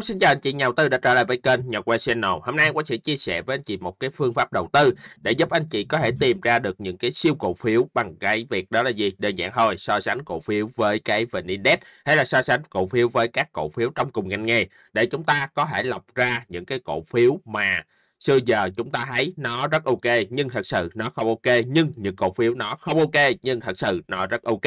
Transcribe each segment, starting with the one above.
Hello, xin chào anh chị nhà đầu tư đã trở lại với kênh Nhật Quay Channel. Hôm nay Quang sẽ chia sẻ với anh chị một cái phương pháp đầu tư để giúp anh chị có thể tìm ra được những cái siêu cổ phiếu bằng cái việc đó là gì? Đơn giản thôi, so sánh cổ phiếu với cái VN Index hay là so sánh cổ phiếu với các cổ phiếu trong cùng ngành nghề để chúng ta có thể lọc ra những cái cổ phiếu mà xưa giờ chúng ta thấy nó rất ok, nhưng thật sự nó không ok. Nhưng những cổ phiếu nó không ok, nhưng thật sự nó rất ok.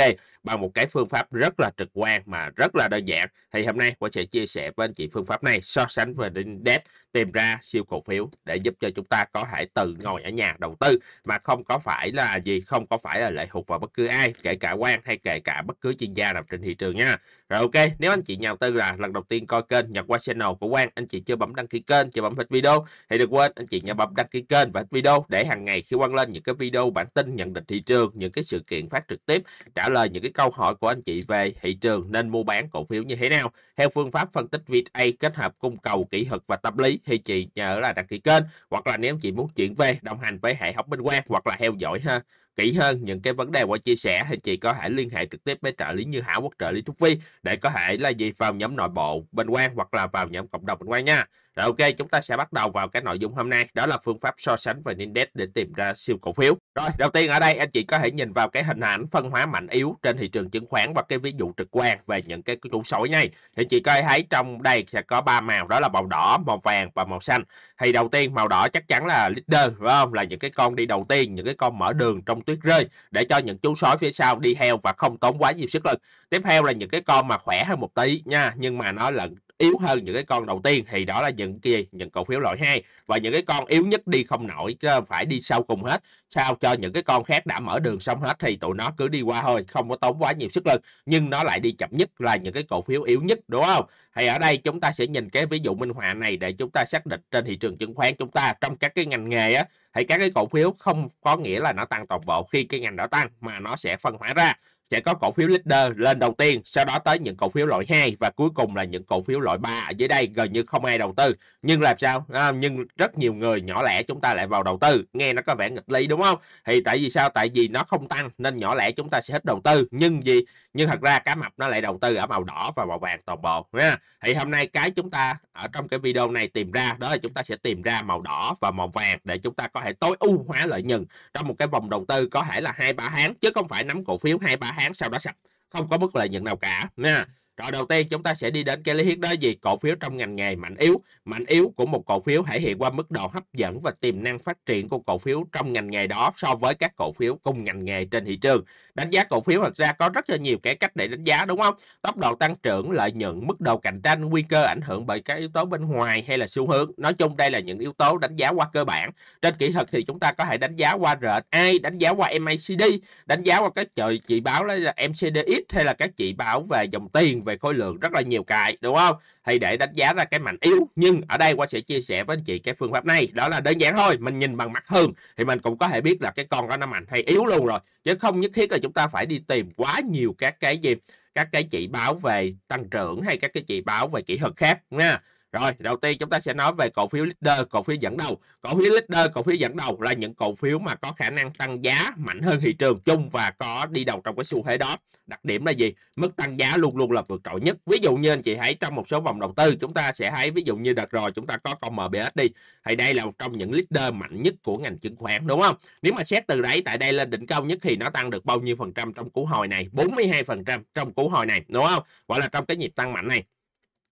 Bằng một cái phương pháp rất là trực quan mà rất là đơn giản. Thì hôm nay tôi sẽ chia sẻ với anh chị phương pháp này, so sánh với index tìm ra siêu cổ phiếu để giúp cho chúng ta có thể tự ngồi ở nhà đầu tư mà không có phải là gì, không có phải là lệ thuộc vào bất cứ ai, kể cả quan hay kể cả bất cứ chuyên gia nào trên thị trường nha. Rồi ok, nếu anh chị nhà đầu tư là lần đầu tiên coi kênh Nhật qua channel của Quang, anh chị chưa bấm đăng ký kênh, chưa bấm hết video, thì đừng quên anh chị nhớ bấm đăng ký kênh và video để hàng ngày khi quăng lên những cái video bản tin nhận định thị trường, những cái sự kiện phát trực tiếp, trả lời những cái câu hỏi của anh chị về thị trường nên mua bán cổ phiếu như thế nào theo phương pháp phân tích VA kết hợp cung cầu, kỹ thuật và tâm lý, thì chị nhớ là đăng ký kênh, hoặc là nếu chị muốn chuyển về đồng hành với hệ thống Minh Quang hoặc là theo dõi ha kỹ hơn những cái vấn đề qua chia sẻ thì chị có thể liên hệ trực tiếp với trợ lý Như Hảo quốc trợ lý Trúc Vi để có thể là gì vào nhóm nội bộ bên quan hoặc là vào nhóm cộng đồng bên quan nha. Rồi ok, chúng ta sẽ bắt đầu vào cái nội dung hôm nay, đó là phương pháp so sánh về index để tìm ra siêu cổ phiếu. Rồi, đầu tiên ở đây anh chị có thể nhìn vào cái hình ảnh phân hóa mạnh yếu trên thị trường chứng khoán và cái ví dụ trực quan về những cái trụ sỏi này. Thì chị có thể thấy trong đây sẽ có ba màu, đó là màu đỏ, màu vàng và màu xanh. Thì đầu tiên màu đỏ chắc chắn là leader, phải không? Là những cái con đi đầu tiên, những cái con mở đường trong tuyết rơi để cho những chú sói phía sau đi theo và không tốn quá nhiều sức lực. Tiếp theo là những cái con mà khỏe hơn một tí nha, nhưng mà nó là yếu hơn những cái con đầu tiên, thì đó là những kia những cổ phiếu loại 2 và những cái con yếu nhất đi không nổi ờ, phải đi sau cùng hết. Sao cho những cái con khác đã mở đường xong hết thì tụi nó cứ đi qua thôi, không có tốn quá nhiều sức lực. Nhưng nó lại đi chậm nhất là những cái cổ phiếu yếu nhất, đúng không? Thì ở đây chúng ta sẽ nhìn cái ví dụ minh họa này để chúng ta xác định trên thị trường chứng khoán chúng ta trong các cái ngành nghề á, thì các cái cổ phiếu không có nghĩa là nó tăng toàn bộ khi cái ngành đó tăng, mà nó sẽ phân hóa ra sẽ có cổ phiếu leader lên đầu tiên, sau đó tới những cổ phiếu loại 2 và cuối cùng là những cổ phiếu loại 3 ở dưới đây gần như không ai đầu tư. Nhưng làm sao? À, nhưng rất nhiều người nhỏ lẻ chúng ta lại vào đầu tư. Nghe nó có vẻ nghịch lý đúng không? Thì tại vì sao? Tại vì nó không tăng nên nhỏ lẻ chúng ta sẽ hết đầu tư. Nhưng gì? Nhưng thật ra cá mập nó lại đầu tư ở màu đỏ và màu vàng toàn bộ nha. Thì hôm nay cái chúng ta ở trong cái video này tìm ra, đó là chúng ta sẽ tìm ra màu đỏ và màu vàng để chúng ta có thể tối ưu hóa lợi nhuận trong một cái vòng đầu tư có thể là hai ba tháng, chứ không phải nắm cổ phiếu hai ba tháng sau đó sập không có mức lợi nhuận nào cả nha rồi đầu tiên chúng ta sẽ đi đến cái lý thuyết đó gì? Cổ phiếu trong ngành nghề mạnh yếu. Mạnh yếu của một cổ phiếu thể hiện qua mức độ hấp dẫn và tiềm năng phát triển của cổ phiếu trong ngành nghề đó so với các cổ phiếu cùng ngành nghề trên thị trường. Đánh giá cổ phiếu thật ra có rất là nhiều cái cách để đánh giá, đúng không? Tốc độ tăng trưởng, lợi nhuận, mức độ cạnh tranh, nguy cơ ảnh hưởng bởi các yếu tố bên ngoài hay là xu hướng. Nói chung đây là những yếu tố đánh giá qua cơ bản. Trên kỹ thuật thì chúng ta có thể đánh giá qua RSI đánh giá qua MACD đánh giá qua các chỉ báo là MCDX hay là các chỉ báo về dòng tiền về khối lượng rất là nhiều cái, đúng không? Thì để đánh giá ra cái mạnh yếu, nhưng ở đây qua sẽ chia sẻ với anh chị cái phương pháp này. Đó là đơn giản thôi, mình nhìn bằng mắt hơn thì mình cũng có thể biết là cái con đó nó mạnh hay yếu luôn rồi. Chứ không nhất thiết là chúng ta phải đi tìm quá nhiều các cái gì, các cái chỉ báo về tăng trưởng hay các cái chỉ báo về kỹ thuật khác nha rồi, đầu tiên chúng ta sẽ nói về cổ phiếu leader, cổ phiếu dẫn đầu. Cổ phiếu leader, cổ phiếu dẫn đầu là những cổ phiếu mà có khả năng tăng giá mạnh hơn thị trường chung và có đi đầu trong cái xu thế đó. Đặc điểm là gì? Mức tăng giá luôn luôn là vượt trội nhất. Ví dụ như anh chị thấy trong một số vòng đầu tư chúng ta sẽ thấy ví dụ như đợt rồi chúng ta có con MBS đi. Thì đây là một trong những leader mạnh nhất của ngành chứng khoán đúng không? Nếu mà xét từ đấy tại đây lên đỉnh cao nhất thì nó tăng được bao nhiêu phần trăm trong cú hồi này? 42% trong cú hồi này đúng không? Gọi là trong cái nhịp tăng mạnh này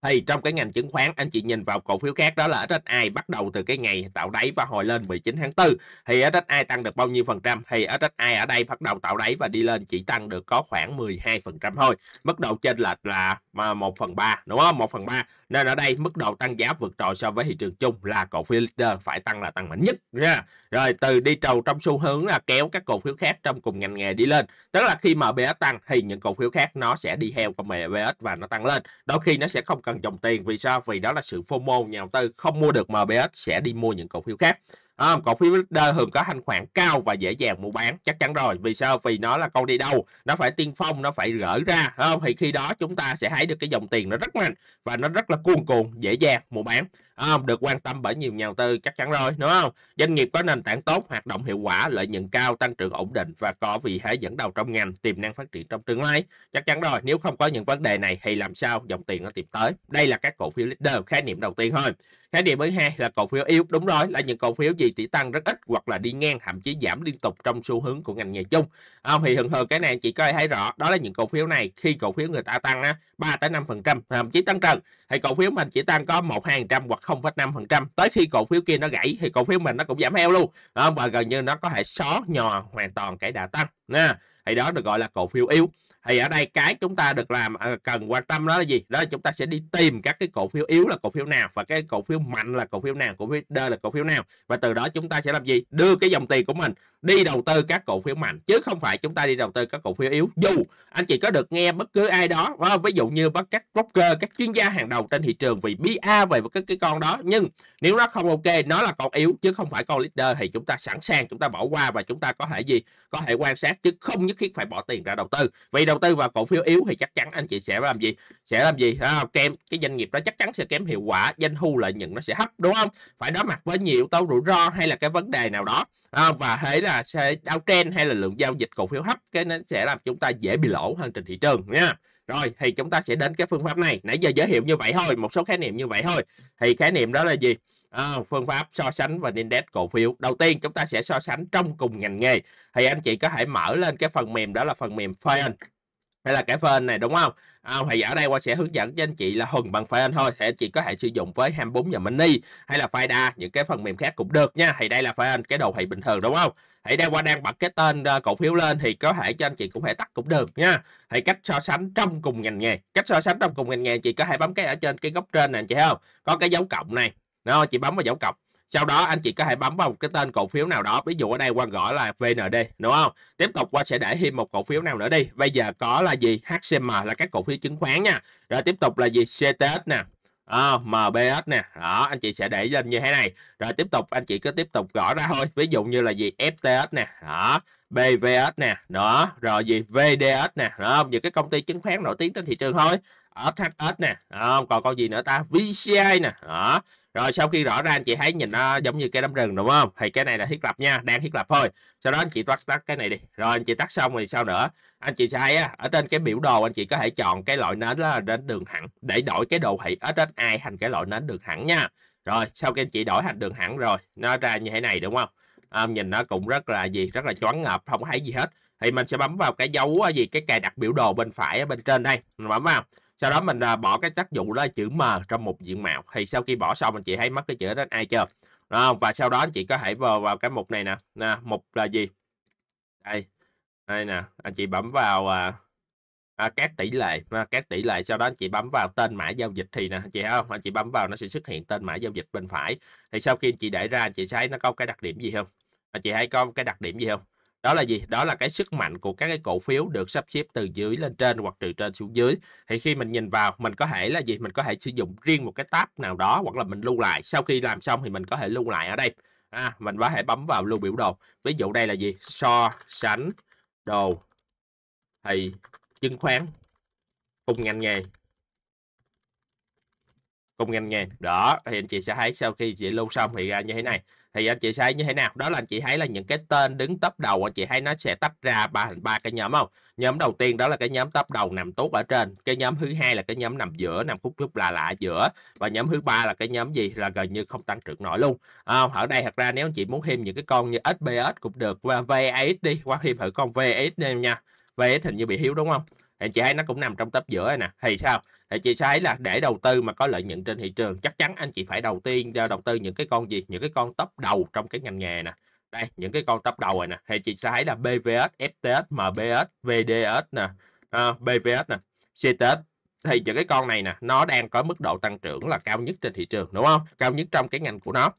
thì trong cái ngành chứng khoán, anh chị nhìn vào cổ phiếu khác đó là SSI bắt đầu từ cái ngày tạo đáy và hồi lên 19 tháng 4 thì SSI tăng được bao nhiêu phần trăm? Thì SSI ở đây bắt đầu tạo đáy và đi lên chỉ tăng được có khoảng 12 phần trăm thôi. Mức độ trên lệch là à, 1 phần 3 đúng không? 1 phần 3 nên ở đây mức độ tăng giá vượt trội so với thị trường chung là cổ phiếu leader phải tăng là tăng mạnh nhất, nha. Rồi từ đi trầu trong xu hướng là kéo các cổ phiếu khác trong cùng ngành nghề đi lên. Tức là khi mà BS tăng thì những cổ phiếu khác nó sẽ đi theo con BS và nó tăng lên. Đôi khi nó sẽ không cần dòng tiền. Vì sao? Vì đó là sự FOMO nhà đầu tư không mua được MBS sẽ đi mua những cổ phiếu khác. À, cổ phiếu leader thường có thanh khoản cao và dễ dàng mua bán chắc chắn rồi. Vì sao? Vì nó là con đi đâu? Nó phải tiên phong nó phải gỡ ra không? Thì khi đó chúng ta sẽ thấy được cái dòng tiền nó rất mạnh và nó rất là cuồn cuộn dễ dàng mua bán à, được quan tâm bởi nhiều nhà đầu tư chắc chắn rồi đúng không? Doanh nghiệp có nền tảng tốt hoạt động hiệu quả lợi nhuận cao tăng trưởng ổn định và có vị thế dẫn đầu trong ngành tiềm năng phát triển trong tương lai. Chắc chắn rồi nếu không có những vấn đề này thì làm sao? Dòng tiền nó tìm tới. Đây là các cổ phiếu leader khái niệm đầu tiên thôi. Khái niệm thứ hai là cổ phiếu yếu đúng rồi là những cổ phiếu gì chỉ tăng rất ít hoặc là đi ngang thậm chí giảm liên tục trong xu hướng của ngành nghề chung. À, thì thường thường cái này chị có thấy rõ đó là những cổ phiếu này khi cổ phiếu người ta tăng á, ba tới năm phần trăm thậm chí tăng trần thì cổ phiếu mình chỉ tăng có một hai trăm hoặc 0,5 phần trăm tới khi cổ phiếu kia nó gãy thì cổ phiếu mình nó cũng giảm theo luôn đó, và gần như nó có thể xóa nhò hoàn toàn cái đà tăng nha thì đó được gọi là cổ phiếu yếu thì ở đây cái chúng ta được làm cần quan tâm đó là gì đó là chúng ta sẽ đi tìm các cái cổ phiếu yếu là cổ phiếu nào và cái cổ phiếu mạnh là cổ phiếu nào cổ phiếu đơ là cổ phiếu nào và từ đó chúng ta sẽ làm gì đưa cái dòng tiền của mình đi đầu tư các cổ phiếu mạnh chứ không phải chúng ta đi đầu tư các cổ phiếu yếu. Dù anh chị có được nghe bất cứ ai đó ờ, ví dụ như bất các broker các chuyên gia hàng đầu trên thị trường vì BA về cái cái con đó. Nhưng nếu nó không ok nó là con yếu chứ không phải con leader thì chúng ta sẵn sàng chúng ta bỏ qua và chúng ta có thể gì? Có thể quan sát chứ không nhất thiết phải bỏ tiền ra đầu tư. Vì đầu tư vào cổ phiếu yếu thì chắc chắn anh chị sẽ làm gì? Sẽ làm gì? À, kém cái doanh nghiệp đó chắc chắn sẽ kém hiệu quả doanh thu lợi nhuận nó sẽ thấp đúng không? Phải đối mặt với nhiều yếu tố rủi ro hay là cái vấn đề nào đó à, và thế là sẽ trend hay là lượng giao dịch cổ phiếu thấp cái nó sẽ làm chúng ta dễ bị lỗ hơn trên thị trường nha. Rồi thì chúng ta sẽ đến cái phương pháp này. Nãy giờ giới thiệu như vậy thôi một số khái niệm như vậy thôi. Thì khái niệm đó là gì? À, phương pháp so sánh và index cổ phiếu. Đầu tiên chúng ta sẽ so sánh trong cùng ngành nghề. Thì anh chị có thể mở lên cái phần mềm đó là phần mềm Fion hay là cái phên này đúng không? À, thì ở đây qua sẽ hướng dẫn cho anh chị là hùng bằng phên thôi thì anh chị có thể sử dụng với 24 giờ mini hay là Fida những cái phần mềm khác cũng được nha. Thì đây là phên cái đồ thị bình thường đúng không? Thì đây qua đang bật cái tên uh, cổ phiếu lên thì có thể cho anh chị cũng thể tắt cũng được nha. Thì cách so sánh trong cùng ngành nghề cách so sánh trong cùng ngành nghề chị có thể bấm cái ở trên cái góc trên này anh chị thấy không? Có cái dấu cộng này. Nó chị bấm vào dấu cộng sau đó anh chị có thể bấm vào một cái tên cổ phiếu nào đó ví dụ ở đây quan gõ là VND đúng không? Tiếp tục qua sẽ để thêm một cổ phiếu nào nữa đi. Bây giờ có là gì? HCM là các cổ phiếu chứng khoán nha. Rồi tiếp tục là gì? CTS nè. Ờ, à, MBS nè. Đó anh chị sẽ để lên như thế này. Rồi tiếp tục anh chị cứ tiếp tục gõ ra thôi. Ví dụ như là gì? FTS nè. Đó BVS nè. Đó rồi gì? VDS nè. Đó những cái công ty chứng khoán nổi tiếng trên thị trường thôi. SHS nè. Đó, còn con gì nữa ta? VCI nè. Đó rồi sau khi rõ ra anh chị thấy nhìn nó giống như cái đám rừng đúng không? Thì cái này là thiết lập nha đang thiết lập thôi. Sau đó anh chị tắt tắt cái này đi. Rồi anh chị tắt xong rồi sao nữa? Anh chị sẽ á, ở trên cái biểu đồ anh chị có thể chọn cái loại nến đó là đến đường thẳng để đổi cái đồ thị ở trên ai thành cái loại nến đường thẳng nha. Rồi sau khi anh chị đổi thành đường thẳng rồi nó ra như thế này đúng không? À, nhìn nó cũng rất là gì rất là choáng ngợp không thấy gì hết. Thì mình sẽ bấm vào cái dấu gì cái cài đặt biểu đồ bên phải ở bên trên đây. Mình bấm vào sau đó mình à, bỏ cái tác dụng đó là chữ M trong một diện mạo. Thì sau khi bỏ xong anh chị thấy mất cái chữ đó ai chưa? Đó, và sau đó anh chị có thể vào vào cái mục này nè. Nè mục là gì? Đây đây nè. Anh chị bấm vào à, à, các tỷ lệ à, các tỷ lệ. Sau đó anh chị bấm vào tên mã giao dịch thì nè anh chị thấy không? Anh chị bấm vào nó sẽ xuất hiện tên mã giao dịch bên phải. Thì sau khi anh chị để ra anh chị thấy nó có cái đặc điểm gì không? Anh chị thấy có cái đặc điểm gì không? Đó là gì? Đó là cái sức mạnh của các cái cổ phiếu được sắp xếp từ dưới lên trên hoặc từ trên xuống dưới. Thì khi mình nhìn vào mình có thể là gì? Mình có thể sử dụng riêng một cái tab nào đó hoặc là mình lưu lại. Sau khi làm xong thì mình có thể lưu lại ở đây. À, mình có thể bấm vào lưu biểu đồ. Ví dụ đây là gì? So sánh đồ thì chứng khoán. Cùng ngành nghề. Cùng ngành nghề. Đó thì anh chị sẽ thấy sau khi chị lưu xong thì ra như thế này thì anh chị thấy như thế nào? Đó là anh chị thấy là những cái tên đứng top đầu anh chị thấy nó sẽ tách ra ba thành ba cái nhóm không? Nhóm đầu tiên đó là cái nhóm top đầu nằm tốt ở trên cái nhóm thứ hai là cái nhóm nằm giữa nằm khúc khúc là lạ giữa và nhóm thứ ba là cái nhóm gì? Là gần như không tăng trưởng nổi luôn. À, ở đây thật ra nếu anh chị muốn thêm những cái con như SBS cũng được và vs đi qua thêm thử con vs đi nha. Vs hình như bị hiếu đúng không? Thì chị thấy nó cũng nằm trong tấp giữa này nè. Thì sao? Thì chị thấy là để đầu tư mà có lợi nhuận trên thị trường chắc chắn anh chị phải đầu tiên ờ, đầu tư những cái con gì? Những cái con top đầu trong cái ngành nghề nè. Đây những cái con top đầu này nè. Thì chị sẽ thấy là BVS, FTS, MBS, VDS nè ờ, uh, BVS nè CTS thì những cái con này nè nó đang có mức độ tăng trưởng là cao nhất trên thị trường đúng không? Cao nhất trong cái ngành của nó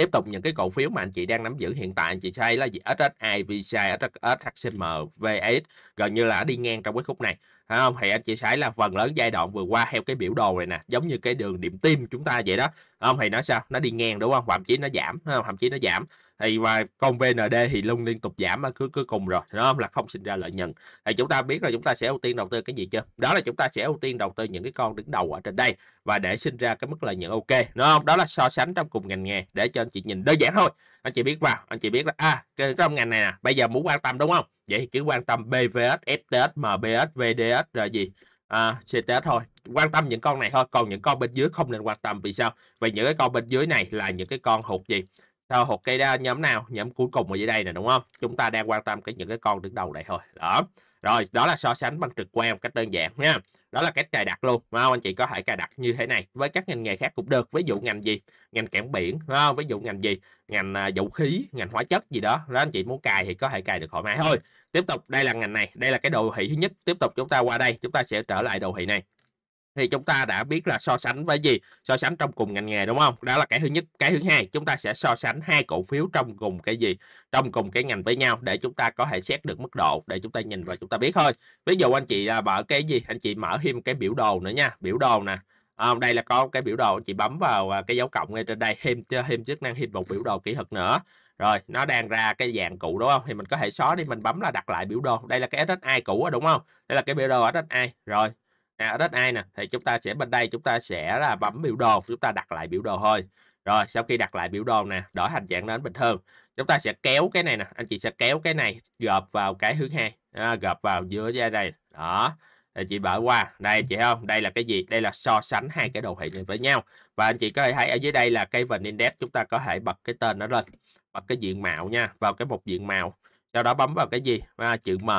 tiếp tục những cái cổ phiếu mà anh chị đang nắm giữ hiện tại anh chị thấy là gì SSI, VCI, SHCM, VS gần như là đi ngang trong cái khúc này Thấy không? Thì anh chị thấy là phần lớn giai đoạn vừa qua theo cái biểu đồ này nè, giống như cái đường điểm tim chúng ta vậy đó. Không thì nó sao? Nó đi ngang đúng không? Thậm chí nó giảm, không? thậm chí nó giảm. Thì và con VND thì luôn liên tục giảm mà cứ cứ cùng rồi, đúng không? Là không sinh ra lợi nhuận. Thì chúng ta biết là chúng ta sẽ ưu tiên đầu tư cái gì chưa? Đó là chúng ta sẽ ưu tiên đầu tư những cái con đứng đầu ở trên đây và để sinh ra cái mức lợi nhuận ok, đúng không? Đó là so sánh trong cùng ngành nghề để cho anh chị nhìn đơn giản thôi. Anh chị biết vào, anh chị biết là à cái trong ngành này nè, bây giờ muốn quan tâm đúng không? Vậy thì cứ quan tâm BVS, FTS, MBS, VDS rồi gì à, CTS thôi quan tâm những con này thôi còn những con bên dưới không nên quan tâm vì sao vì những cái con bên dưới này là những cái con hụt gì sau hụt cái nhóm nào? Nhóm cuối cùng ở dưới đây nè, đúng không? Chúng ta đang quan tâm cái những cái con đứng đầu này thôi. Đó. Rồi, đó là so sánh bằng trực quan một cách đơn giản nha. Đó là cách cài đặt luôn đúng không? anh chị? Có thể cài đặt như thế này với các ngành nghề khác cũng được. Ví dụ ngành gì? Ngành cảng biển đúng không? ví dụ ngành gì? Ngành à, vũ khí, ngành hóa chất gì đó. Đó, anh chị muốn cài thì có thể cài được thoải mái thôi. Tiếp tục, đây là ngành này. Đây là cái đồ thị thứ nhất. Tiếp tục chúng ta qua đây. Chúng ta sẽ trở lại đồ thị này thì chúng ta đã biết là so sánh với gì? So sánh trong cùng ngành nghề đúng không? Đó là cái thứ nhất. Cái thứ hai chúng ta sẽ so sánh hai cổ phiếu trong cùng cái gì? Trong cùng cái ngành với nhau để chúng ta có thể xét được mức độ để chúng ta nhìn và chúng ta biết thôi. Ví dụ anh chị là mở cái gì? Anh chị mở thêm cái biểu đồ nữa nha. Biểu đồ nè. À, đây là có cái biểu đồ anh chị bấm vào à, cái dấu cộng ngay trên đây thêm thêm chức năng thêm một biểu đồ kỹ thuật nữa. Rồi nó đang ra cái dạng cũ đúng không? Thì mình có thể xóa đi mình bấm là đặt lại biểu đồ. Đây là cái SSI cũ đúng không? Đây là cái biểu đồ SSI rồi à, ai nè thì chúng ta sẽ bên đây chúng ta sẽ là bấm biểu đồ chúng ta đặt lại biểu đồ thôi. Rồi sau khi đặt lại biểu đồ nè đổi hình dạng đến bình thường. Chúng ta sẽ kéo cái này nè anh chị sẽ kéo cái này gộp vào cái thứ hai à, gộp vào giữa ra đây. Đó thì chị bỏ qua. Đây chị thấy không? Đây là cái gì? Đây là so sánh hai cái đồ thị này với nhau. Và anh chị có thể thấy ở dưới đây là cái vần index chúng ta có thể bật cái tên nó lên bật cái diện mạo nha vào cái mục diện mạo sau đó bấm vào cái gì? À, chữ m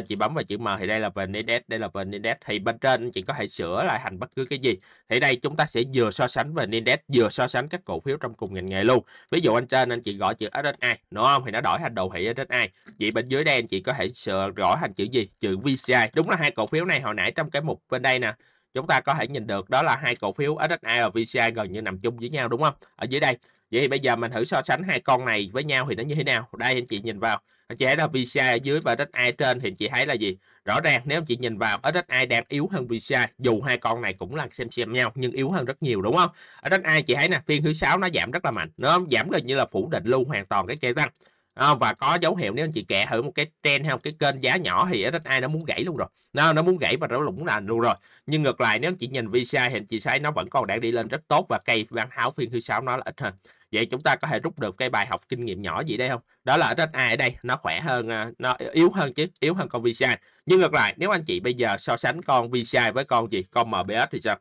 cho chị bấm vào chữ M thì đây là VN Index, đây là VN Index thì bên trên chị có thể sửa lại thành bất cứ cái gì. Thì đây chúng ta sẽ vừa so sánh VN Index vừa so sánh các cổ phiếu trong cùng ngành nghề luôn. Ví dụ anh trên anh chị gọi chữ SSI, đúng không? Thì nó đổi thành đồ thị SSI. Vậy bên dưới đây anh chị có thể sửa đổi thành chữ gì? Chữ VCI. Đúng là hai cổ phiếu này hồi nãy trong cái mục bên đây nè chúng ta có thể nhìn được đó là hai cổ phiếu SSI và VCI gần như nằm chung với nhau đúng không? Ở dưới đây. Vậy thì bây giờ mình thử so sánh hai con này với nhau thì nó như thế nào? Đây anh chị nhìn vào. Anh chị thấy là VCI ở dưới và RSI trên thì chị thấy là gì? Rõ ràng nếu anh chị nhìn vào RSI đang yếu hơn VCI dù hai con này cũng là xem xem nhau nhưng yếu hơn rất nhiều đúng không? Ở chị thấy nè, phiên thứ sáu nó giảm rất là mạnh, nó giảm gần như là phủ định luôn hoàn toàn cái cây tăng à, ờ, và có dấu hiệu nếu anh chị kẹ thử một cái trend hay một cái kênh giá nhỏ thì SSI nó muốn gãy luôn rồi nó nó muốn gãy và nó lũng lành luôn rồi nhưng ngược lại nếu anh chị nhìn VCI thì anh chị thấy nó vẫn còn đang đi lên rất tốt và cây bán tháo phiên thứ sáu nó là ít hơn vậy chúng ta có thể rút được cái bài học kinh nghiệm nhỏ gì đây không? Đó là SSI ở đây, nó khỏe hơn à, nó yếu hơn chứ, yếu hơn con VCI nhưng ngược lại, nếu anh chị bây giờ so sánh con VCI với con gì? Con MBS thì sao?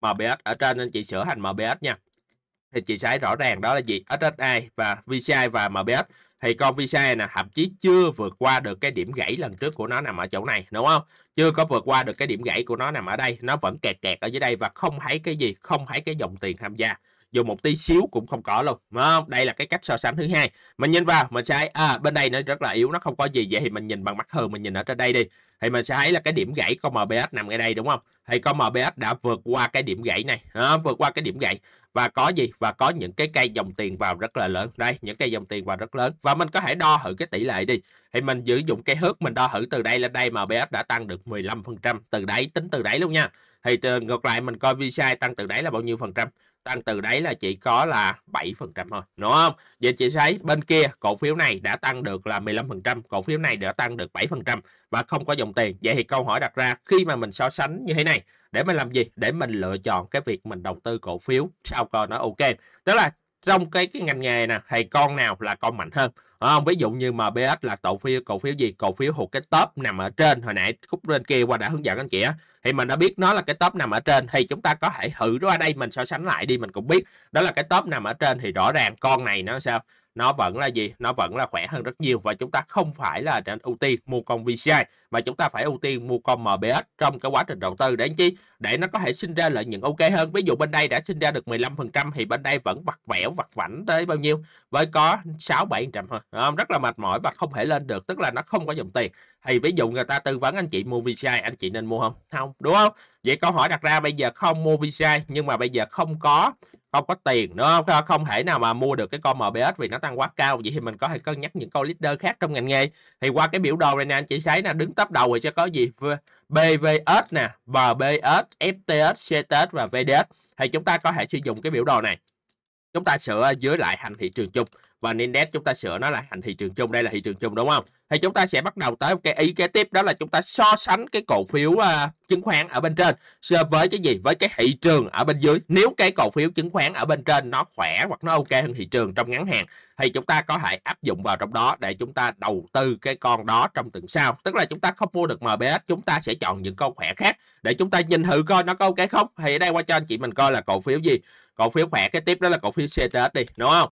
MBS ở trên anh chị sửa thành MBS nha. Thì chị sẽ rõ ràng đó là gì? SSI và VCI và MBS thì con VCI nè, thậm chí chưa vượt qua được cái điểm gãy lần trước của nó nằm ở chỗ này, đúng không? Chưa có vượt qua được cái điểm gãy của nó nằm ở đây, nó vẫn kẹt kẹt ở dưới đây và không thấy cái gì? Không thấy cái dòng tiền tham gia dù một tí xíu cũng không có luôn đúng không? Đây là cái cách so sánh thứ hai. Mình nhìn vào mình sẽ à bên đây nó rất là yếu nó không có gì vậy thì mình nhìn bằng mắt thường mình nhìn ở trên đây đi. Thì mình sẽ thấy là cái điểm gãy con MBS nằm ngay đây đúng không? Thì con MBS đã vượt qua cái điểm gãy này à, vượt qua cái điểm gãy. Và có gì? Và có những cái cây dòng tiền vào rất là lớn. Đây những cây dòng tiền vào rất lớn. Và mình có thể đo thử cái tỷ lệ đi. Thì mình sử dụng cây hước mình đo thử từ đây lên đây MBS đã tăng được 15% từ đấy tính từ đấy luôn nha. Thì ngược lại mình coi VCI tăng từ đấy là bao nhiêu phần trăm? Tăng từ đấy là chỉ có là 7% thôi, đúng không? Vậy chị thấy bên kia cổ phiếu này đã tăng được là 15% cổ phiếu này đã tăng được 7% và không có dòng tiền. Vậy thì câu hỏi đặt ra, khi mà mình so sánh như thế này, để mình làm gì? Để mình lựa chọn cái việc mình đầu tư cổ phiếu sao coi nó ok. Tức là trong cái cái ngành nghề nè thì con nào là con mạnh hơn? Không? ví dụ như MBS là cổ phiếu cổ phiếu gì? Cổ phiếu hụt cái top nằm ở trên, hồi nãy khúc bên kia qua đã hướng dẫn anh chị á thì mình đã biết nó là cái top nằm ở trên, thì chúng ta có thể thử ra đây, mình so sánh lại đi, mình cũng biết đó là cái top nằm ở trên thì rõ ràng con này nó sao? Nó vẫn là gì? Nó vẫn là khỏe hơn rất nhiều và chúng ta không phải là ưu tiên mua con VCI mà chúng ta phải ưu tiên mua con MBS trong cái quá trình đầu tư. Để chi? Để nó có thể sinh ra lợi nhuận ok hơn. Ví dụ bên đây đã sinh ra được 15% thì bên đây vẫn vặt vẻo, vặt vảnh tới bao nhiêu? Với có 6 7 trăm thôi. Rất là mệt mỏi và không thể lên được. Tức là nó không có dòng tiền. Thì ví dụ người ta tư vấn anh chị mua VCI anh chị nên mua không? Không. Đúng không? Vậy câu hỏi đặt ra, bây giờ không mua VCI nhưng mà bây giờ không có không có tiền nữa, không không thể nào mà mua được cái con MBS vì nó tăng quá cao. Vậy thì mình có thể cân nhắc những con leader khác trong ngành nghề. Thì qua cái biểu đồ này nè, anh chị thấy là đứng top đầu thì sẽ có gì? BVS nè BBS FTS CTS và VDS thì chúng ta có thể sử dụng cái biểu đồ này. Chúng ta sửa dưới lại hành thị trường chung và index chúng ta sửa nó là hành thị trường chung. Đây là thị trường chung đúng không? Thì chúng ta sẽ bắt đầu tới cái ý kế tiếp đó là chúng ta so sánh cái cổ phiếu uh, chứng khoán ở bên trên. Với cái gì? Với cái thị trường ở bên dưới. Nếu cái cổ phiếu chứng khoán ở bên trên nó khỏe hoặc nó ok hơn thị trường trong ngắn hạn thì chúng ta có thể áp dụng vào trong đó để chúng ta đầu tư cái con đó trong tuần sau. Tức là chúng ta không mua được MBS chúng ta sẽ chọn những con khỏe khác để chúng ta nhìn thử coi nó có ok không. Thì ở đây qua cho anh chị mình coi là cổ phiếu gì. Cổ phiếu khỏe cái tiếp đó là cổ phiếu CTS đi đúng không?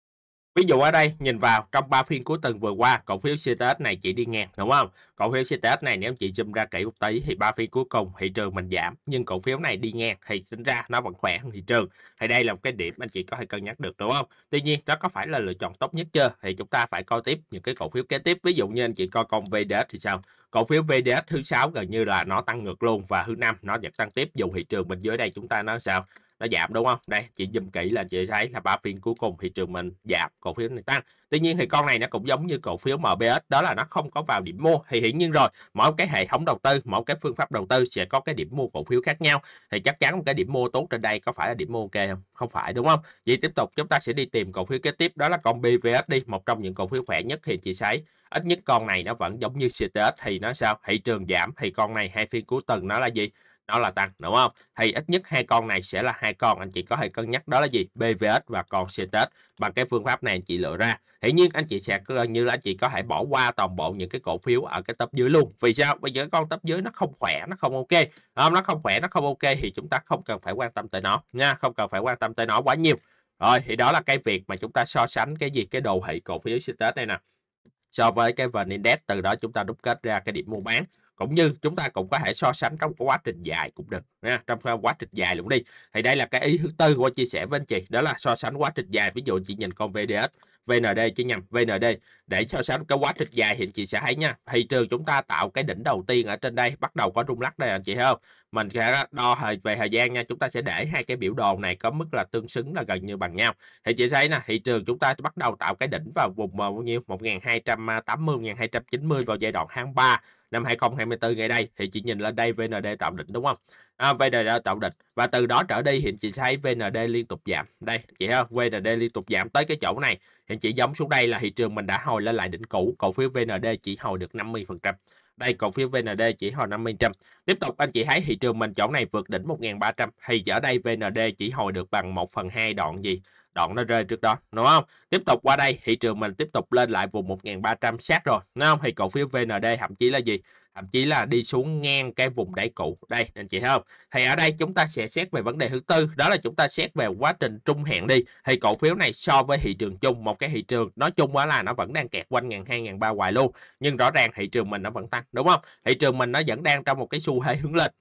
Ví dụ ở đây, nhìn vào, trong 3 phiên cuối tuần vừa qua, cổ phiếu CTS này chỉ đi ngang, đúng không? Cổ phiếu CTS này nếu chị zoom ra kỹ một tí thì 3 phiên cuối cùng thị trường mình giảm, nhưng cổ phiếu này đi ngang thì tính ra nó vẫn khỏe hơn thị trường. Thì đây là một cái điểm anh chị có thể cân nhắc được, đúng không? Tuy nhiên, đó có phải là lựa chọn tốt nhất chưa? Thì chúng ta phải coi tiếp những cái cổ phiếu kế tiếp. Ví dụ như anh chị coi con VDS thì sao? Cổ phiếu VDS thứ sáu gần như là nó tăng ngược luôn và thứ năm nó vẫn tăng tiếp dù thị trường bên dưới đây chúng ta nói sao? Nó giảm, đúng không? Đây, chị dùm kỹ là chị thấy là ba phiên cuối cùng thị trường mình giảm cổ phiếu này tăng. Tuy nhiên thì con này nó cũng giống như cổ phiếu MBS đó là nó không có vào điểm mua. Thì hiển nhiên rồi, mỗi cái hệ thống đầu tư, mỗi cái phương pháp đầu tư sẽ có cái điểm mua cổ phiếu khác nhau. Thì chắc chắn cái điểm mua tốt trên đây có phải là điểm mua ok không? Không phải, đúng không? Vậy tiếp tục chúng ta sẽ đi tìm cổ phiếu kế tiếp, đó là con BVS đi, một trong những cổ phiếu khỏe nhất thì chị thấy. Ít nhất con này nó vẫn giống như CTS thì nó sao? Thị trường giảm thì con này hai phiên cuối tuần nó là gì? Đó là tăng, đúng không? Thì ít nhất hai con này sẽ là hai con, anh chị có thể cân nhắc đó là gì? BVS và con CTS bằng cái phương pháp này anh chị lựa ra. Hiển nhiên anh chị sẽ ờ, như là anh chị có thể bỏ qua toàn bộ những cái cổ phiếu ở cái top dưới luôn. Vì sao? Bây giờ con top dưới nó không khỏe, nó không ok. Không? Nó không khỏe, nó không ok thì chúng ta không cần phải quan tâm tới nó, nha. Không cần phải quan tâm tới nó quá nhiều. Rồi, thì đó là cái việc mà chúng ta so sánh cái gì? Cái đồ thị cổ phiếu CTS này nè. So với cái vn index, từ đó chúng ta đúc kết ra cái điểm mua bán cũng như chúng ta cũng có thể so sánh trong quá trình dài cũng được nha trong quá trình dài luôn đi. Thì đây là cái ý thứ tư qua chia sẻ với anh chị, đó là so sánh quá trình dài. Ví dụ chị nhìn con VDS VND chứ nhầm VND để so sánh cái quá trình dài thì chị sẽ thấy nha, thị trường chúng ta tạo cái đỉnh đầu tiên ở trên đây, bắt đầu có rung lắc đây anh chị thấy không? Mình sẽ đo về thời gian nha, chúng ta sẽ để hai cái biểu đồ này có mức là tương xứng là gần như bằng nhau. Thì chị thấy nè, thị trường chúng ta bắt đầu tạo cái đỉnh vào vùng bao nhiêu? 1280 1290 vào giai đoạn tháng 3 năm 2024 ngày đây thì chị nhìn lên đây VND tạo đỉnh đúng không? À, VND tạo đỉnh và từ đó trở đi hiện chị thấy VND liên tục giảm. Đây chị thấy không? VND liên tục giảm tới cái chỗ này. Hiện chị giống xuống đây là thị trường mình đã hồi lên lại đỉnh cũ. Cổ phiếu VND chỉ hồi được 50 phần trăm. Đây cổ phiếu VND chỉ hồi 50 trăm. Tiếp tục anh chị thấy thị trường mình chỗ này vượt đỉnh 1.300 thì ở đây VND chỉ hồi được bằng 1 phần 2 đoạn gì? Đoạn nó rơi trước đó, đúng không? Tiếp tục qua đây, thị trường mình tiếp tục lên lại vùng 1.300 sát rồi, đúng không? Thì cổ phiếu VND thậm chí là gì? Thậm chí là đi xuống ngang cái vùng đáy cũ. Đây, anh chị thấy không? Thì ở đây chúng ta sẽ xét về vấn đề thứ tư, đó là chúng ta xét về quá trình trung hạn đi. Thì cổ phiếu này so với thị trường chung, một cái thị trường nói chung quá là nó vẫn đang kẹt quanh ngàn hai, ngàn ba hoài luôn, nhưng rõ ràng thị trường mình nó vẫn tăng, đúng không? Thị trường mình nó vẫn đang trong một cái xu thế hướng lên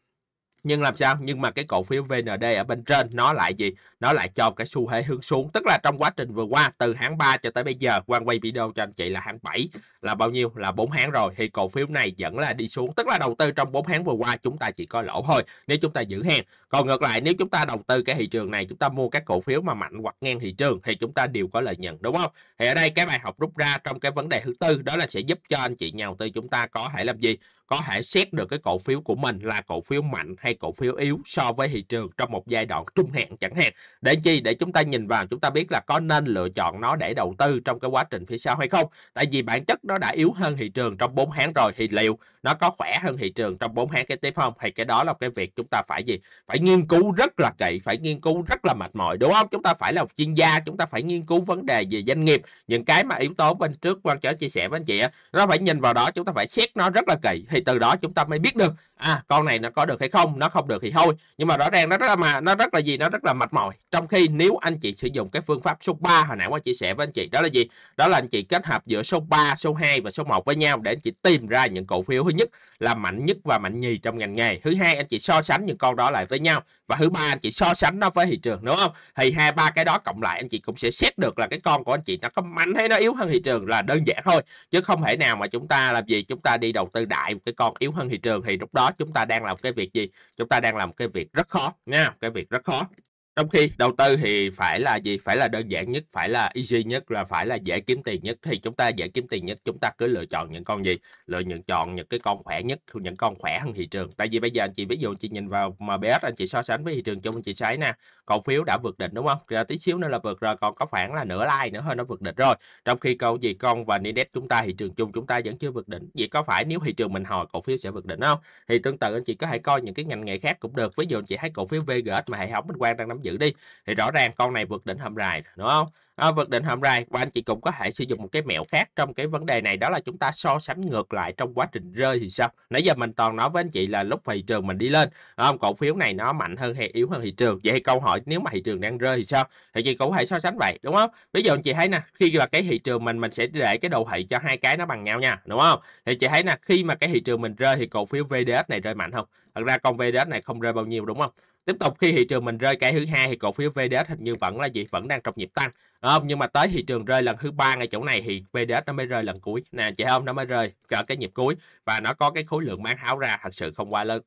nhưng làm sao? Nhưng mà cái cổ phiếu VND ở bên trên nó lại gì? Nó lại cho cái xu thế hướng xuống. Tức là trong quá trình vừa qua, từ tháng 3 cho tới bây giờ quan quay video cho anh chị là tháng 7 là bao nhiêu? Là 4 tháng rồi. Thì cổ phiếu này vẫn là đi xuống. Tức là đầu tư trong 4 tháng vừa qua, chúng ta chỉ có lỗ thôi. Nếu chúng ta giữ hàng. Còn ngược lại, nếu chúng ta đầu tư cái thị trường này, chúng ta mua các cổ phiếu mà mạnh hoặc ngang thị trường, thì chúng ta đều có lợi nhuận, đúng không? Thì ở đây cái bài học rút ra trong cái vấn đề thứ tư, đó là sẽ giúp cho anh chị nhà đầu tư chúng ta có thể làm gì? Có thể xét được cái cổ phiếu của mình là cổ phiếu mạnh hay cổ phiếu yếu so với thị trường trong một giai đoạn trung hạn chẳng hạn. Để chi? Để chúng ta nhìn vào, chúng ta biết là có nên lựa chọn nó để đầu tư trong cái quá trình phía sau hay không. Tại vì bản chất nó đã yếu hơn thị trường trong 4 tháng rồi thì liệu nó có khỏe hơn thị trường trong 4 tháng cái tiếp không? Thì cái đó là cái việc chúng ta phải gì? Phải nghiên cứu rất là kỹ, phải nghiên cứu rất là mệt mỏi, đúng không? Chúng ta phải là một chuyên gia, chúng ta phải nghiên cứu vấn đề về doanh nghiệp, những cái mà yếu tố bên trước quan trở chia sẻ với anh chị nó phải nhìn vào đó, chúng ta phải xét nó rất là kỹ thì từ đó chúng ta mới biết được à con này nó có được hay không, nó không được thì thôi. Nhưng mà rõ ràng nó rất là mà, nó rất là gì, nó rất là mệt mỏi. Trong khi nếu anh chị sử dụng cái phương pháp số 3 hồi nãy qua chia sẻ với anh chị, đó là gì? Đó là anh chị kết hợp giữa số 3 số 2 và số 1 với nhau để anh chị tìm ra những cổ phiếu thứ nhất là mạnh nhất và mạnh nhì trong ngành nghề. Thứ hai, anh chị so sánh những con đó lại với nhau. Và thứ ba, anh chị so sánh nó với thị trường, đúng không? Thì hai, ba cái đó cộng lại, anh chị cũng sẽ xét được là cái con của anh chị nó có mạnh hay nó yếu hơn thị trường là đơn giản thôi. Chứ không thể nào mà chúng ta làm gì, chúng ta đi đầu tư đại cái con yếu hơn thị trường, thì lúc đó chúng ta đang làm cái việc gì? Chúng ta đang làm cái việc rất khó nha, cái việc rất khó. Trong khi đầu tư thì phải là gì? Phải là đơn giản nhất, phải là easy nhất, là phải là dễ kiếm tiền nhất. Thì chúng ta dễ kiếm tiền nhất, chúng ta cứ lựa chọn những con gì? Lựa những chọn những cái con khỏe nhất, những con khỏe hơn thị trường. Tại vì bây giờ anh chị ví dụ anh chị nhìn vào MBS, anh chị so sánh với thị trường chung anh chị thấy nè, cổ phiếu đã vượt đỉnh đúng không? Rồi tí xíu nữa là vượt rồi, còn có khoảng là nửa like nữa thôi nó vượt đỉnh rồi. Trong khi câu gì con và index chúng ta thị trường chung chúng ta vẫn chưa vượt đỉnh. Vậy có phải nếu thị trường mình hồi cổ phiếu sẽ vượt đỉnh không? Thì tương tự anh chị có thể coi những cái ngành nghề khác cũng được. Ví dụ anh chị thấy cổ phiếu VGS mà hệ thống minh quan đang nắm giữ đi. Thì rõ ràng con này vượt đỉnh hầm rài đúng không? À, vượt đỉnh hầm rài và anh chị cũng có thể sử dụng một cái mẹo khác trong cái vấn đề này đó là chúng ta so sánh ngược lại trong quá trình rơi thì sao? Nãy giờ mình toàn nói với anh chị là lúc thị trường mình đi lên không? Cổ phiếu này nó mạnh hơn hay yếu hơn thị trường. Vậy câu hỏi nếu mà thị trường đang rơi thì sao? Thì chị cũng hãy so sánh vậy đúng không? Ví dụ anh chị thấy nè khi là cái thị trường mình mình sẽ để cái đồ thị cho hai cái nó bằng nhau nha đúng không? Thì chị thấy nè khi mà cái thị trường mình rơi thì cổ phiếu VDS này rơi mạnh không? Thật ra con VDS này không rơi bao nhiêu đúng không? Tiếp tục, khi thị trường mình rơi cái thứ hai thì cổ phiếu VDS hình như vẫn là gì? Vẫn đang trong nhịp tăng. Không? Nhưng mà tới thị trường rơi lần thứ ba ngay chỗ này thì VDS nó mới rơi lần cuối. Nè, chị không nó mới rơi ở cái nhịp cuối và nó có cái khối lượng bán tháo ra, thật sự không quá lớn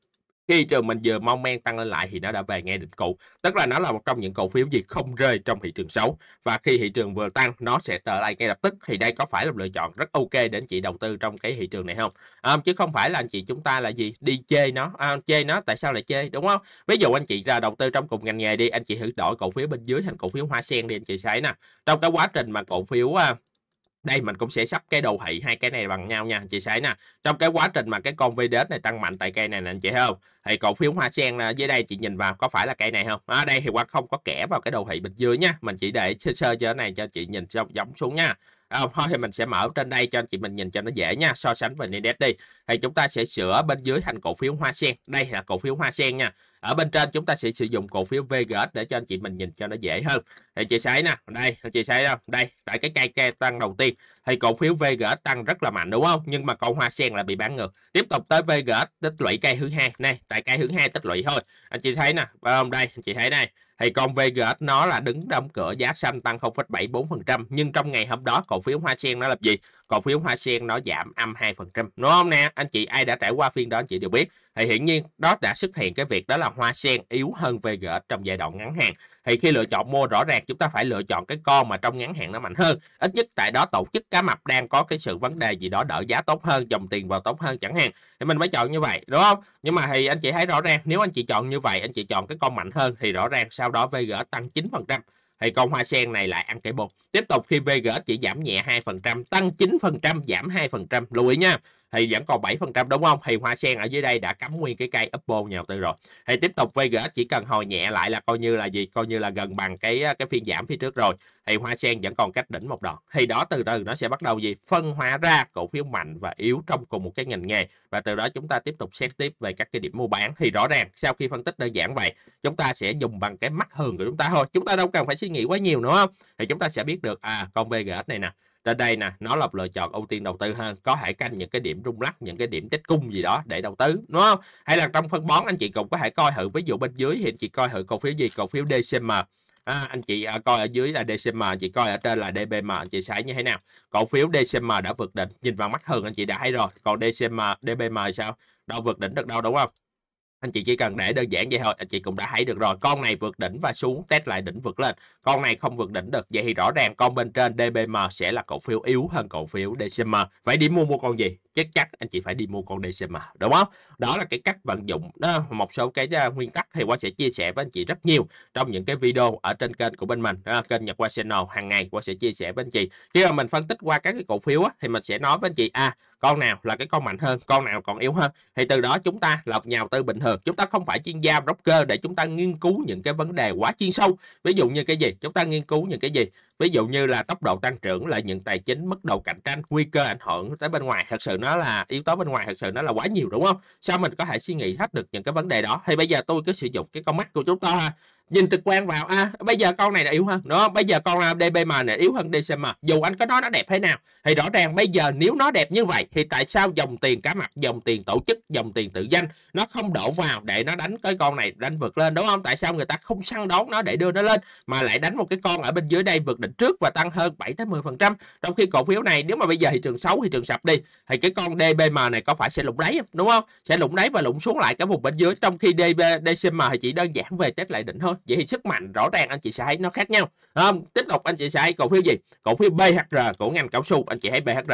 khi trường mình vừa mong men tăng lên lại thì nó đã về ngay đỉnh cũ. Tức là nó là một trong những cổ phiếu gì không rơi trong thị trường xấu. Và khi thị trường vừa tăng nó sẽ trở lại ngay lập tức. Thì đây có phải là một lựa chọn rất ok để anh chị đầu tư trong cái thị trường này không? À, chứ không phải là anh chị chúng ta là gì? Đi chê nó. À, chê nó tại sao lại chê đúng không? Ví dụ anh chị ra đầu tư trong cùng ngành nghề đi anh chị thử đổi cổ phiếu bên dưới thành cổ phiếu hoa sen đi anh chị thấy nè. Trong cái quá trình mà cổ phiếu à, đây mình cũng sẽ sắp cái đầu thị hai cái này bằng nhau nha. Chị thấy nè trong cái quá trình mà cái con VDS này tăng mạnh tại cây này nè anh chị thấy không? Thì cổ phiếu hoa sen dưới đây chị nhìn vào có phải là cây này không? Ở à, đây thì qua không có kẻ vào cái đầu thị bên dưới nha. Mình chỉ để sơ sơ cho này cho chị nhìn giống, giống xuống nha. À, thôi thì mình sẽ mở trên đây cho anh chị mình nhìn cho nó dễ nha. So sánh với index đi. Thì chúng ta sẽ sửa bên dưới thành cổ phiếu hoa sen. Đây là cổ phiếu hoa sen nha ở bên trên chúng ta sẽ sử dụng cổ phiếu VGS để cho anh chị mình nhìn cho nó dễ hơn. Thì chị thấy nè đây chị thấy đâu? Đây tại cái cây cây tăng đầu tiên. Thì cổ phiếu VGS tăng rất là mạnh đúng không? Nhưng mà con hoa sen là bị bán ngược. Tiếp tục tới VGS tích lũy cây thứ hai. Này tại cây thứ hai tích lũy thôi. Anh chị thấy nè không? Đây anh chị thấy đây thì con VGS nó là đứng trong cửa giá xanh tăng 0,74% nhưng trong ngày hôm đó cổ phiếu Hoa Sen nó là gì? Cổ phiếu Hoa Sen nó giảm âm 2%. Đúng không nè? Anh chị ai đã trải qua phiên đó anh chị đều biết. Thì hiển nhiên đó đã xuất hiện cái việc đó là Hoa Sen yếu hơn VG trong giai đoạn ngắn hạn. Thì khi lựa chọn mua rõ ràng chúng ta phải lựa chọn cái con mà trong ngắn hạn nó mạnh hơn. Ít nhất tại đó tổ chức cá mập đang có cái sự vấn đề gì đó đỡ giá tốt hơn, dòng tiền vào tốt hơn chẳng hạn. Thì mình mới chọn như vậy, đúng không? Nhưng mà thì anh chị thấy rõ ràng nếu anh chị chọn như vậy, anh chị chọn cái con mạnh hơn thì rõ ràng sau đó VG tăng 9% thì con hoa sen này lại ăn cây bột. Tiếp tục khi VG chỉ giảm nhẹ 2%, tăng 9%, giảm 2%. Lưu ý nha thì vẫn còn 7% đúng không? Thì hoa sen ở dưới đây đã cắm nguyên cái cây Apple nhà đầu tư rồi. Thì tiếp tục VGX chỉ cần hồi nhẹ lại là coi như là gì? Coi như là gần bằng cái à, cái phiên giảm phía trước rồi. Thì hoa sen vẫn còn cách đỉnh một đoạn. Thì đó từ từ nó sẽ bắt đầu gì? Phân hóa ra cổ phiếu mạnh và yếu trong cùng một cái ngành nghề. Và từ đó chúng ta tiếp tục xét tiếp về các cái điểm mua bán. Thì rõ ràng sau khi phân tích đơn giản vậy, chúng ta sẽ dùng bằng cái mắt thường của chúng ta thôi. Chúng ta đâu cần phải suy nghĩ quá nhiều nữa không? Thì chúng ta sẽ biết được à con VGX này nè trên đây nè nó là lựa chọn ưu tiên đầu tư hơn có thể canh những cái điểm rung lắc những cái điểm tích cung gì đó để đầu tư đúng không hay là trong phân bón anh chị cũng có thể coi thử ví dụ bên dưới thì anh chị coi thử cổ phiếu gì cổ phiếu DCM À, anh chị à, coi ở dưới là DCM, anh chị coi ở trên là DBM, anh chị xài như thế nào? Cổ phiếu DCM đã vượt đỉnh, nhìn vào mắt thường anh chị đã thấy rồi. Còn DCM, DBM sao? Đâu vượt đỉnh được đâu đúng không? Anh chị chỉ cần để đơn giản vậy thôi anh chị cũng đã thấy được rồi. Con này vượt đỉnh và xuống test lại đỉnh vượt lên. Con này không vượt đỉnh được vậy thì rõ ràng con bên trên DBM sẽ là cổ phiếu yếu hơn cổ phiếu DCM phải đi mua mua con gì? Chắc chắc anh chị phải đi mua con DCM đúng không? Đó là cái cách vận dụng đó một số cái ờ, nguyên tắc thì qua sẽ chia sẻ với anh chị rất nhiều trong những cái video ở trên kênh của bên mình kênh Nhật Qua Channel. Hàng ngày qua sẽ chia sẻ với anh chị. Khi mà mình phân tích qua các cái cổ phiếu á, thì mình sẽ nói với anh chị à con nào là cái con mạnh hơn con nào còn yếu hơn? Thì từ đó chúng ta lọc nhà đầu tư bình thường. Ờ, chúng ta không phải chuyên gia broker để chúng ta nghiên cứu những cái vấn đề quá chuyên sâu. Ví dụ như cái gì? Chúng ta nghiên cứu những cái gì? Ví dụ như là tốc độ tăng trưởng lợi nhuận tài chính mức độ cạnh tranh nguy cơ ảnh hưởng tới bên ngoài, thật sự nó là yếu tố bên ngoài, thật sự nó là quá nhiều, đúng không? Sao mình có thể suy nghĩ hết được những cái vấn đề đó? Thì bây giờ tôi cứ sử dụng cái con mắt của chúng ta nhìn trực quan vào à bây giờ con này là yếu hơn đó bây giờ con à, DBM này yếu hơn DCM dù anh có nói nó đẹp thế nào, thì rõ ràng bây giờ nếu nó đẹp như vậy, thì tại sao dòng tiền cá mặt, dòng tiền tổ chức, dòng tiền tự danh nó không đổ vào để nó đánh cái con này đánh vượt lên, đúng không? Tại sao người ta không săn đón nó để đưa nó lên, mà lại đánh một cái con ở bên dưới đây vượt đỉnh trước và tăng hơn 7 tới 10 phần trăm. Trong khi cổ phiếu này nếu mà bây giờ thị trường xấu thị trường sập đi thì cái con DBM này có phải sẽ lụng đáy đúng không? Sẽ lụng đáy và lụng xuống lại cái vùng bên dưới trong khi DB, DCM thì chỉ đơn giản về test lại đỉnh thôi. Vậy thì sức mạnh rõ ràng anh chị sẽ thấy nó khác nhau. Không? Tiếp tục anh chị sẽ thấy cổ phiếu gì? Cổ phiếu BHR của ngành cao su. Anh chị thấy BHR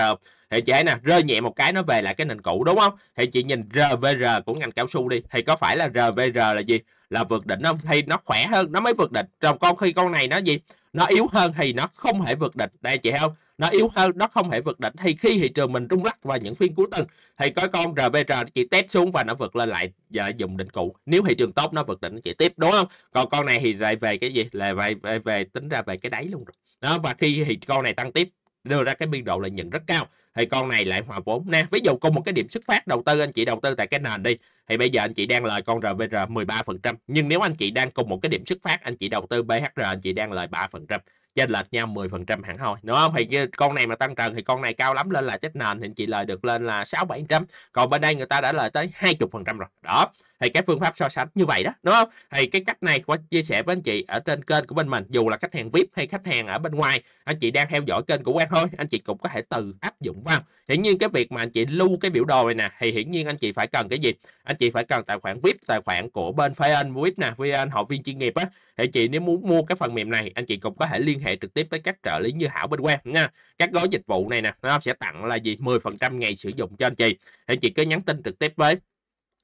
thì chị thấy nè rơi nhẹ một cái nó về lại cái nền cũ đúng không? Thì chị nhìn RVR của ngành cao su đi. Thì có phải là RVR là gì? Là vượt đỉnh không? Thì nó khỏe hơn nó mới vượt đỉnh. Trong con khi con này nó gì? Nó yếu hơn thì nó không thể vượt đỉnh đây chị không nó yếu hơn nó không thể vượt đỉnh thì khi thị trường mình rung lắc vào những phiên cuối tuần thì có con RVR chị test xuống và nó vượt lên lại và dùng đỉnh cũ. Nếu thị trường tốt nó vượt đỉnh chị tiếp đúng không? Còn con này thì lại về cái gì? Là về, về, về tính ra về cái đáy luôn rồi. Đó và khi thì con này tăng tiếp đưa ra cái biên độ lợi nhuận rất cao. Thì con này lại hòa vốn nè ví dụ cùng một cái điểm xuất phát đầu tư, anh chị đầu tư tại cái nền đi. Thì bây giờ anh chị đang lời con RVR 13% nhưng nếu anh chị đang cùng một cái điểm xuất phát, anh chị đầu tư BHR anh chị đang lời 3% chênh lệch nhau 10% hẳn thôi đúng không? Thì con này mà tăng trần thì con này cao lắm, lên là chết nền. Thì chị lời được lên là 6 700 còn bên đây người ta đã lời tới 20% rồi. Đó thì cái phương pháp so sánh như vậy đó, đúng không? Thì cái cách này có chia sẻ với anh chị ở trên kênh của bên mình, dù là khách hàng vip hay khách hàng ở bên ngoài, anh chị đang theo dõi kênh của quang thôi, anh chị cũng có thể từ áp dụng vào hiển nhiên cái việc mà anh chị lưu cái biểu đồ này nè, thì hiển nhiên anh chị phải cần cái gì? Anh chị phải cần tài khoản vip, tài khoản của bên fan vip nè vn hội viên chuyên nghiệp á. Thì chị nếu muốn mua cái phần mềm này, anh chị cũng có thể liên hệ trực tiếp với các trợ lý như hảo bên quang nha. Các gói dịch vụ này nè, nó sẽ tặng là gì? 10% ngày sử dụng cho anh chị. Thì chị cứ nhắn tin trực tiếp với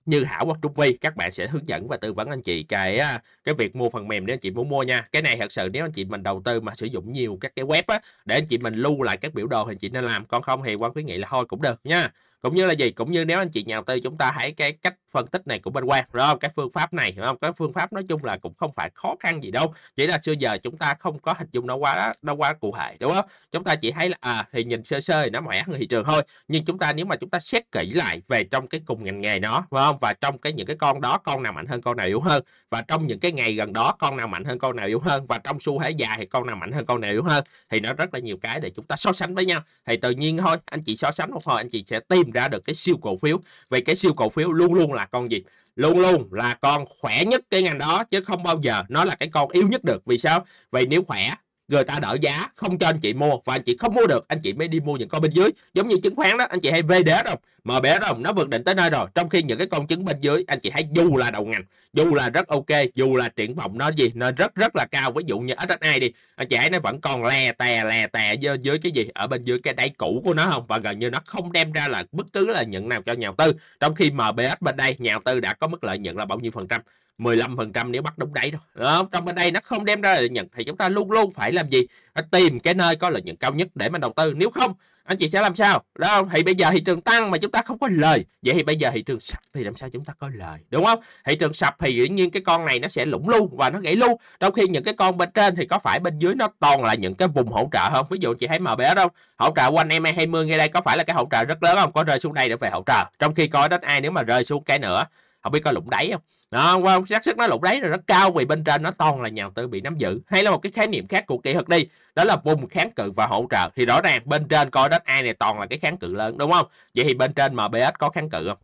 như Hảo hoặc Trúc Vi các bạn sẽ hướng dẫn và tư vấn anh chị cái cái việc mua phần mềm nếu anh chị muốn mua nha. Cái này thật sự nếu anh chị mình đầu tư mà sử dụng nhiều các cái web á, để anh chị mình lưu lại các biểu đồ thì anh chị nên làm, còn không thì quan khuyến nghị là thôi cũng được nha cũng như là gì? Cũng như nếu anh chị nhà đầu tư chúng ta thấy cái cách phân tích này của bên quan đúng không? Cái phương pháp này, đúng không? Cái phương pháp nói chung là cũng không phải khó khăn gì đâu. Chỉ là xưa giờ chúng ta không có hình dung nó quá nó quá cụ thể, đúng không? Chúng ta chỉ thấy là à thì nhìn sơ sơ thì nó mẻ hơn thị trường thôi. Nhưng chúng ta, nếu mà chúng ta xét kỹ lại về trong cái cùng ngành nghề nó phải không? Và trong cái những cái con đó, con nào mạnh hơn, con nào yếu hơn? Và trong những cái ngày gần đó, con nào mạnh hơn, con nào yếu hơn? Và trong xu thế dài thì con nào mạnh hơn, con nào yếu hơn? Thì nó rất là nhiều cái để chúng ta so sánh với nhau. Thì tự nhiên thôi, anh chị so sánh một hồi, anh chị sẽ tìm ra được cái siêu cổ phiếu. Vậy cái siêu cổ phiếu luôn luôn là con gì? Luôn luôn là con khỏe nhất cái ngành đó, chứ không bao giờ nó là cái con yếu nhất được. Vì sao? Vậy nếu khỏe người ta đỡ giá không cho anh chị mua. Và anh chị không mua được anh chị mới đi mua những con bên dưới. Giống như chứng khoán đó anh chị hay VDS không MBS không nó vượt định tới nơi rồi. Trong khi những cái con chứng bên dưới anh chị thấy dù là đầu ngành dù là rất ok dù là triển vọng nó gì nó rất rất là cao. Ví dụ như SSI đi anh chị ấy nó vẫn còn lè tè lè tè dưới, dưới cái gì ở bên dưới cái đáy cũ của nó không? Và gần như nó không đem ra là bất cứ là nhận nào cho nhà đầu tư. Trong khi MBS bên đây nhà đầu tư đã có mức lợi nhuận là bao nhiêu phần trăm? 15% nếu bắt đúng đáy đâu. Đó, trong bên đây nó không đem ra lợi nhuận thì chúng ta luôn luôn phải làm gì? Phải tìm cái nơi có lợi nhuận cao nhất để mà đầu tư. Nếu không, anh chị sẽ làm sao? Đó Thì bây giờ thị trường tăng mà chúng ta không có lời. Vậy thì bây giờ thị trường sập thì làm sao chúng ta có lời? Đúng không? Thị trường sập thì dĩ nhiên cái con này nó sẽ lũng luôn và nó gãy luôn. Trong khi những cái con bên trên thì có phải bên dưới nó toàn là những cái vùng hỗ trợ không? Ví dụ chị thấy MBS không? Hỗ trợ quanh em 20 ngay đây có phải là cái hỗ trợ rất lớn không? Có rơi xuống đây để về hỗ trợ. Trong khi coi đất ai nếu mà rơi xuống cái nữa không biết có lũng đáy không? Đó qua xác suất nó lục đáy rồi nó cao vì bên trên nó toàn là nhà đầu tư bị nắm giữ. Hay là một cái khái niệm khác của kỹ thuật đi, đó là vùng kháng cự và hỗ trợ. Thì rõ ràng bên trên coi đất ai này toàn là cái kháng cự lớn, đúng không? Vậy thì bên trên MBS có kháng cự không?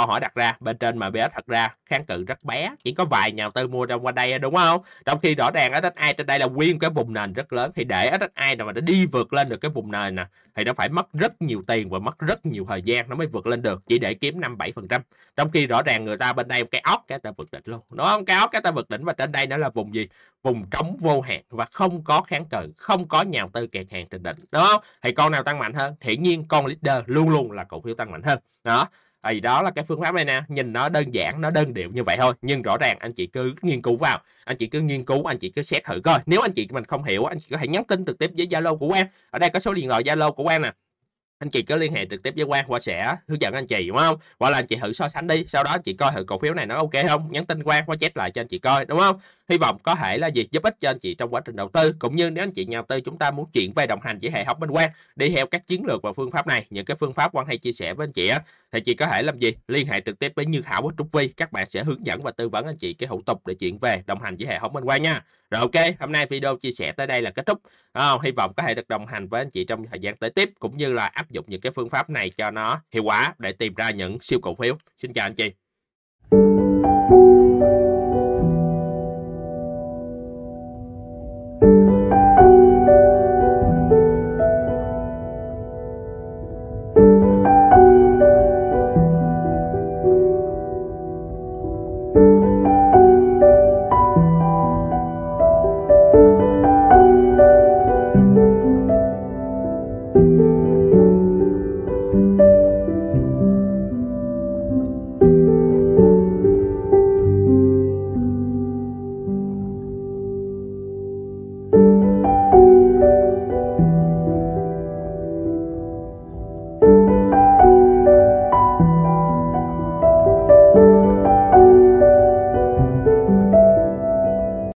Câu hỏi đặt ra, bên trên mà MBS thật ra kháng cự rất bé, chỉ có vài nhà đầu tư mua trong qua đây, đúng không? Trong khi rõ ràng SSI trên đây là nguyên cái vùng nền rất lớn, thì để SSI nào mà nó đi vượt lên được cái vùng nền nè, thì nó phải mất rất nhiều tiền và mất rất nhiều thời gian nó mới vượt lên được, chỉ để kiếm năm bảy phần trăm. Trong khi rõ ràng người ta bên đây cái óc cái ta vượt đỉnh luôn, đúng không? Cái ốc, cái ta vượt đỉnh và trên đây nó là vùng gì? Vùng trống vô hạn và không có kháng cự, không có nhà đầu tư kẹt hàng trên đỉnh, đúng không? Thì con nào tăng mạnh hơn? Hiển nhiên con leader luôn luôn là cổ phiếu tăng mạnh hơn, đó thì đó là cái phương pháp này nè. Nhìn nó đơn giản, nó đơn điệu như vậy thôi. Nhưng rõ ràng anh chị cứ nghiên cứu vào. Anh chị cứ nghiên cứu, anh chị cứ xét thử coi. Nếu anh chị mình không hiểu, anh chị có thể nhắn tin trực tiếp với zalo của em ở đây có số điện thoại zalo của em nè anh chị cứ liên hệ trực tiếp với quang qua sẽ hướng dẫn anh chị đúng không? Hoặc là anh chị thử so sánh đi sau đó chị coi thử cổ phiếu này nó ok không? Nhắn tin quang qua chat lại cho anh chị coi đúng không? Hy vọng có thể là gì giúp ích cho anh chị trong quá trình đầu tư cũng như nếu anh chị nhà đầu tư chúng ta muốn chuyển về đồng hành với hệ thống bên quang, đi theo các chiến lược và phương pháp này những cái phương pháp quang hay chia sẻ với anh chị á thì chị có thể làm gì? Liên hệ trực tiếp với như hảo với trúc vi các bạn sẽ hướng dẫn và tư vấn anh chị cái thủ tục để chuyển về đồng hành với hệ thống bên quang nha. Rồi ok hôm nay video chia sẻ tới đây là kết thúc. À, hy vọng có thể được đồng hành với anh chị trong thời gian tới tiếp cũng như là áp dụng những cái phương pháp này cho nó hiệu quả để tìm ra những siêu cổ phiếu. Xin chào anh chị.